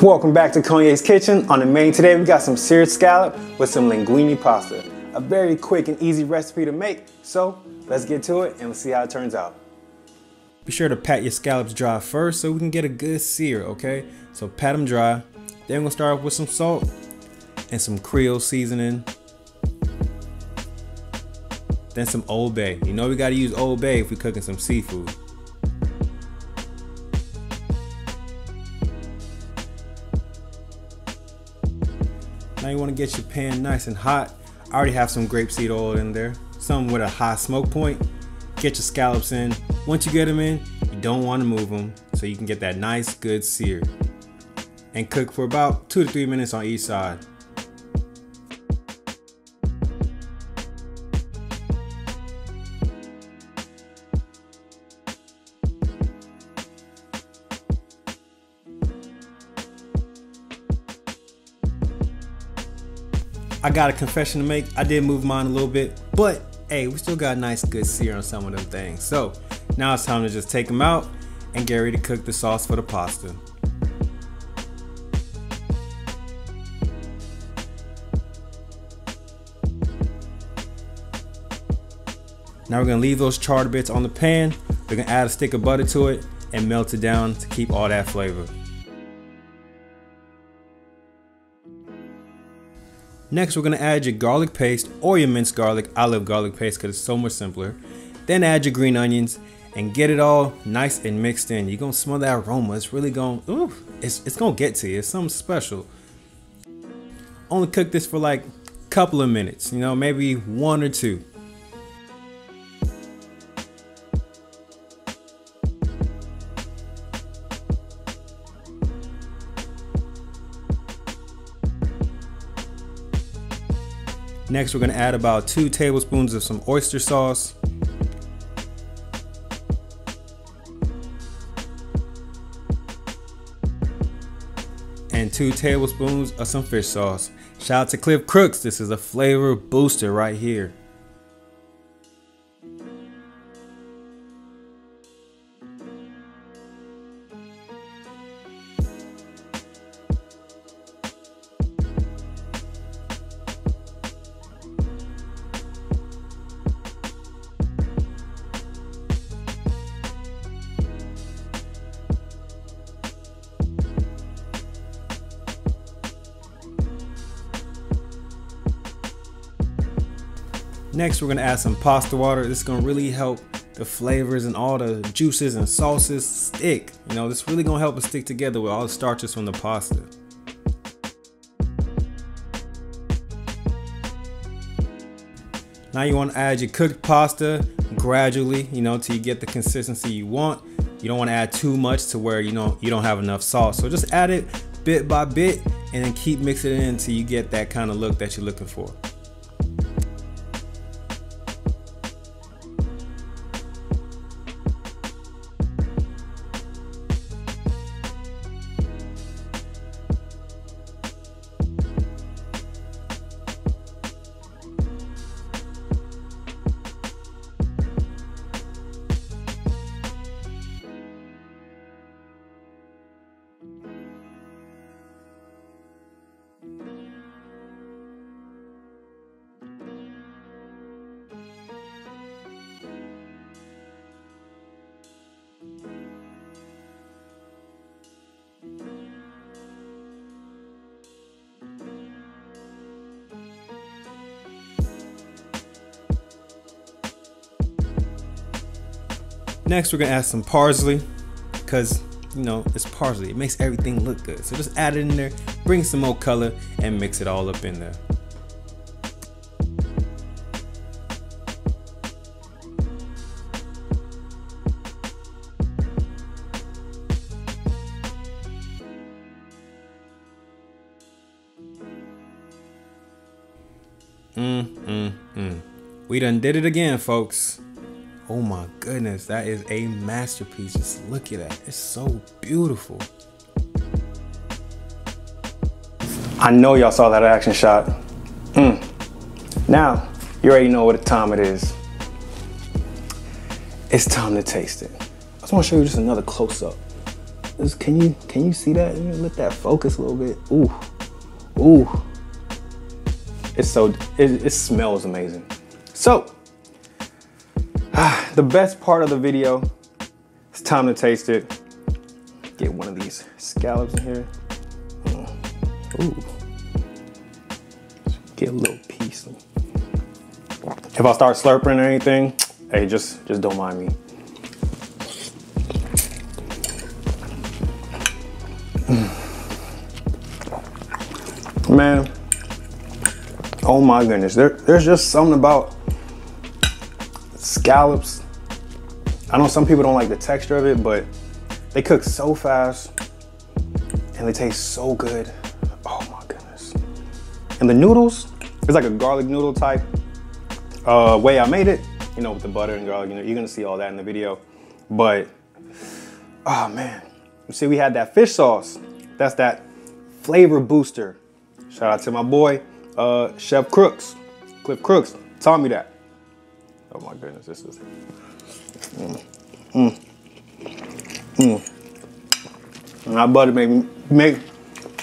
Welcome back to Konye's Kitchen. On the menu today, we got some seared scallop with some linguine pasta. A very quick and easy recipe to make. So let's get to it and we'll see how it turns out. Be sure to pat your scallops dry first so we can get a good sear, okay? So pat them dry. Then we'll start off with some salt and some Creole seasoning. Then some Old Bay. You know we gotta use Old Bay if we're cooking some seafood. Now you wanna get your pan nice and hot. I already have some grapeseed oil in there. Some with a high smoke point. Get your scallops in. Once you get them in, you don't wanna move them so you can get that nice good sear. And cook for about two to three minutes on each side. I got a confession to make. I did move mine a little bit, but hey, we still got a nice good sear on some of them things. So now it's time to just take them out and get ready to cook the sauce for the pasta. Now we're gonna leave those charred bits on the pan. We're gonna add a stick of butter to it and melt it down to keep all that flavor. Next, we're gonna add your garlic paste or your minced garlic. I love garlic paste because it's so much simpler. Then add your green onions and get it all nice and mixed in. You're gonna smell that aroma. It's really gonna, ooh, it's, it's gonna get to you. It's something special. Only cook this for like a couple of minutes, you know, maybe one or two. Next, we're gonna add about two tablespoons of some oyster sauce. And two tablespoons of some fish sauce. Shout out to Cliff Crooks, this is a flavor booster right here. Next, we're gonna add some pasta water. This is gonna really help the flavors and all the juices and sauces stick. You know, this really gonna help it stick together with all the starches from the pasta. Now you wanna add your cooked pasta gradually, you know, till you get the consistency you want. You don't wanna add too much to where, you know, you don't have enough sauce. So just add it bit by bit and then keep mixing it in until you get that kind of look that you're looking for. Next, we're gonna add some parsley because you know it's parsley. It makes everything look good. So just add it in there, bring some more color, and mix it all up in there. Mm, mm, mm. We done did it again, folks. Oh my goodness, that is a masterpiece. Just look at that. It's so beautiful. I know y'all saw that action shot. Mm. Now, you already know what time it is. It's time to taste it. I just want to show you just another close up. Just, can you can you see that? Let that focus a little bit. Ooh, ooh. It's so it, it smells amazing. So the best part of the video. It's time to taste it. Get one of these scallops in here. Mm. Ooh. Get a little piece. If I start slurping or anything, hey, just just don't mind me. Man, oh my goodness, there, there's just something about scallops. I know some people don't like the texture of it, but they cook so fast and they taste so good. Oh my goodness. And the noodles, it's like a garlic noodle type uh, way I made it, you know, with the butter and garlic. You know, you're gonna see all that in the video. But, oh man. See, we had that fish sauce. That's that flavor booster. Shout out to my boy, uh, Chef Crooks, Cliff Crooks, taught me that. Oh my goodness, this is. Mm, mm, mm. And my butter make make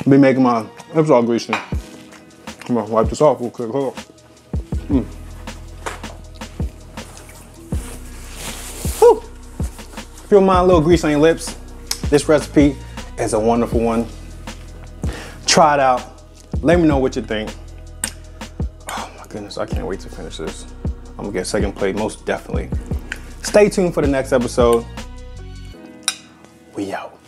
be making my lips all greasy. I'm gonna wipe this off real quick. Hold on. Mm. If you don't mind a little grease on your lips, this recipe is a wonderful one. Try it out. Let me know what you think. Oh my goodness, I can't wait to finish this. I'm gonna get second plate, most definitely. Stay tuned for the next episode. We out.